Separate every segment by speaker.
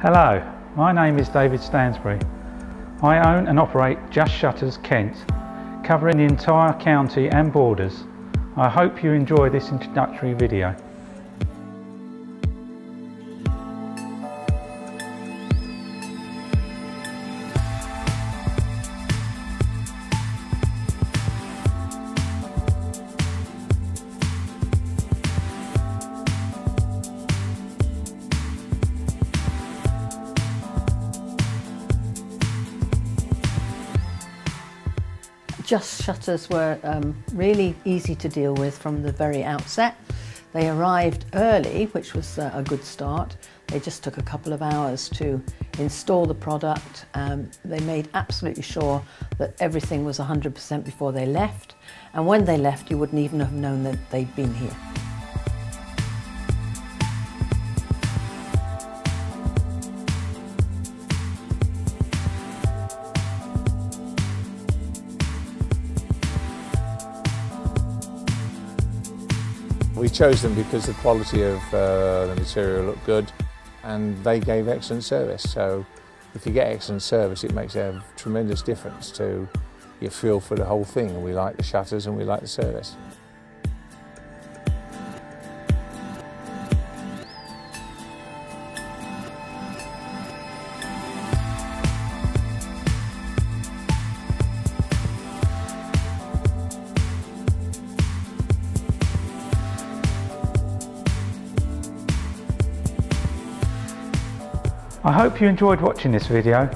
Speaker 1: Hello, my name is David Stansbury. I own and operate Just Shutters Kent, covering the entire county and borders. I hope you enjoy this introductory video.
Speaker 2: Just shutters were um, really easy to deal with from the very outset. They arrived early, which was uh, a good start. They just took a couple of hours to install the product. Um, they made absolutely sure that everything was 100% before they left. And when they left, you wouldn't even have known that they'd been here.
Speaker 3: We chose them because the quality of uh, the material looked good and they gave excellent service. So if you get excellent service, it makes a tremendous difference to your feel for the whole thing. We like the shutters and we like the service.
Speaker 1: I hope you enjoyed watching this video.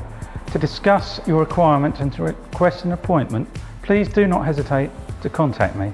Speaker 1: To discuss your requirement and to request an appointment, please do not hesitate to contact me.